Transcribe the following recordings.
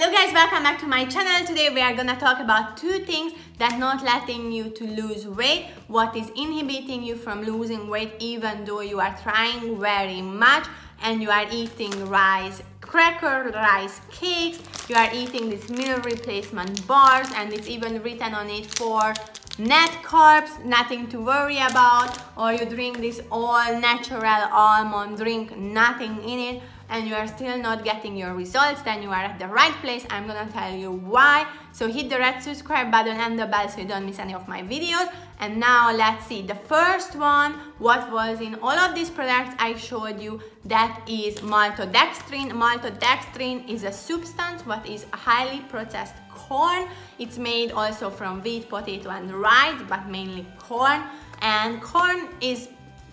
Hello guys, welcome back to my channel. Today we are gonna talk about two things that not letting you to lose weight, what is inhibiting you from losing weight even though you are trying very much and you are eating rice cracker, rice cakes, you are eating these meal replacement bars and it's even written on it for net carbs, nothing to worry about, or you drink this all natural almond drink, nothing in it and you are still not getting your results, then you are at the right place. I'm gonna tell you why. So hit the red subscribe button and the bell so you don't miss any of my videos. And now let's see the first one, what was in all of these products I showed you, that is maltodextrin. Maltodextrin is a substance what is highly processed corn. It's made also from wheat, potato and rice, but mainly corn. And corn is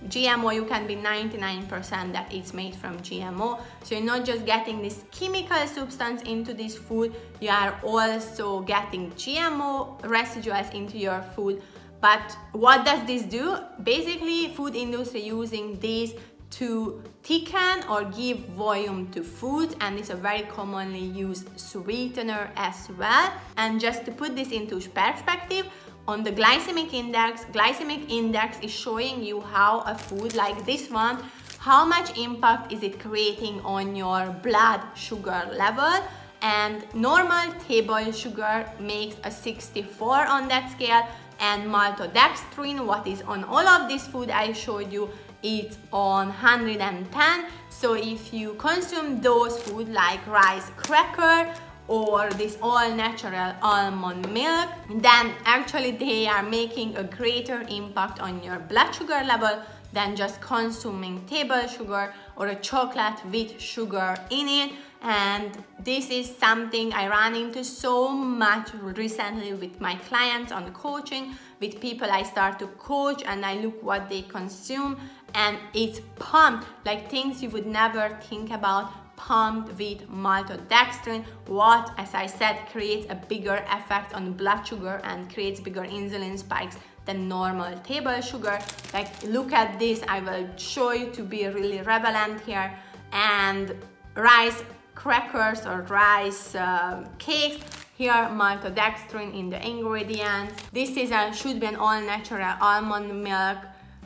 GMO, you can be 99% that it's made from GMO. So you're not just getting this chemical substance into this food, you are also getting GMO residuals into your food. But what does this do? Basically, food industry using these to thicken or give volume to food and it's a very commonly used sweetener as well. And just to put this into perspective, on the glycemic index, glycemic index is showing you how a food like this one, how much impact is it creating on your blood sugar level and normal table sugar makes a 64 on that scale and maltodextrin, what is on all of this food I showed you, it's on 110. So if you consume those food like rice cracker, or this all natural almond milk then actually they are making a greater impact on your blood sugar level than just consuming table sugar or a chocolate with sugar in it. And this is something I ran into so much recently with my clients on coaching with people I start to coach and I look what they consume and it's pumped like things you would never think about pumped with maltodextrin what as I said creates a bigger effect on blood sugar and creates bigger insulin spikes than normal table sugar. Like look at this. I will show you to be really relevant here. And rice crackers or rice uh, cakes here maltodextrin in the ingredients. This is a should be an all natural almond milk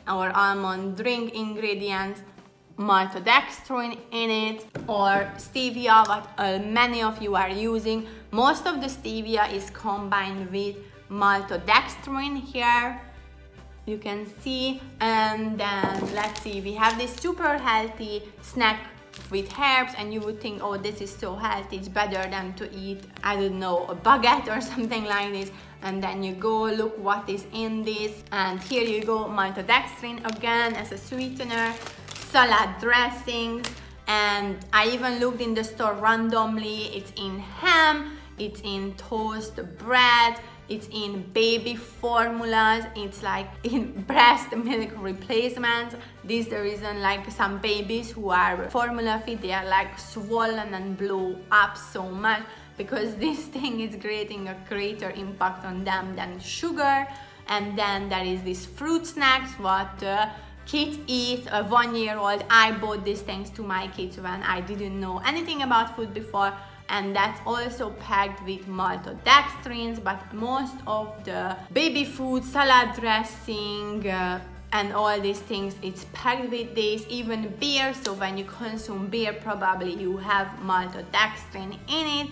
or almond drink ingredients maltodextrin in it or stevia what uh, many of you are using. Most of the stevia is combined with maltodextrin here. You can see and then let's see we have this super healthy snack with herbs and you would think oh this is so healthy it's better than to eat I don't know a baguette or something like this. And then you go look what is in this. And here you go maltodextrin again as a sweetener salad dressings and I even looked in the store randomly. It's in ham it's in toast bread it's in baby formulas it's like in breast milk replacements this the reason like some babies who are formula feed they are like swollen and blow up so much because this thing is creating a greater impact on them than sugar. And then there is this fruit snacks what uh, kids eat a one year old i bought these things to my kids when i didn't know anything about food before and that's also packed with maltodextrins but most of the baby food salad dressing uh, and all these things it's packed with this even beer. So when you consume beer probably you have maltodextrin in it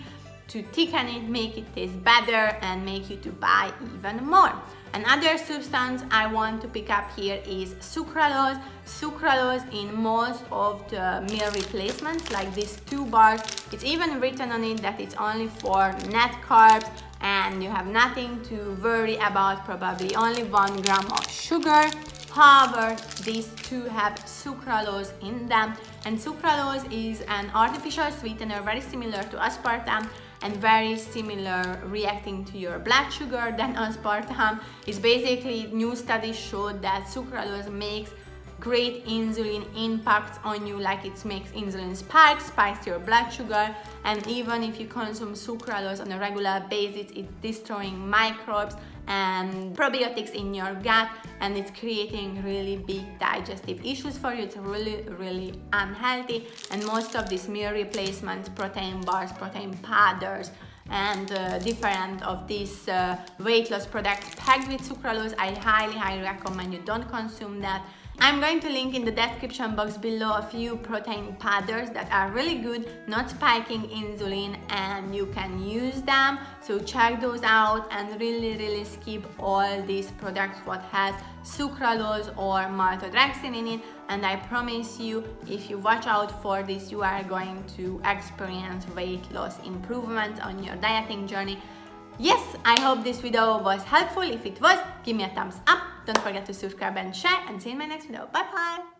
to thicken it make it taste better and make you to buy even more Another substance I want to pick up here is sucralose. Sucralose in most of the meal replacements like these two bars. It's even written on it that it's only for net carbs and you have nothing to worry about, probably only one gram of sugar. However, these two have sucralose in them and sucralose is an artificial sweetener very similar to aspartame and very similar reacting to your blood sugar than aspartame. It's basically new studies showed that sucralose makes great insulin impacts on you like it makes insulin spikes, spikes your blood sugar and even if you consume sucralose on a regular basis it's destroying microbes and probiotics in your gut and it's creating really big digestive issues for you. It's really really unhealthy. And most of these meal replacements protein bars protein powders and uh, different of these uh, weight loss products packed with sucralose I highly highly recommend you. Don't consume that I'm going to link in the description box below a few protein powders that are really good, not spiking insulin and you can use them. So check those out and really really skip all these products what has sucralose or maltodextrin in it and I promise you if you watch out for this you are going to experience weight loss improvements on your dieting journey Yes, I hope this video was helpful. If it was, give me a thumbs up. Don't forget to subscribe and share and see you in my next video. Bye bye.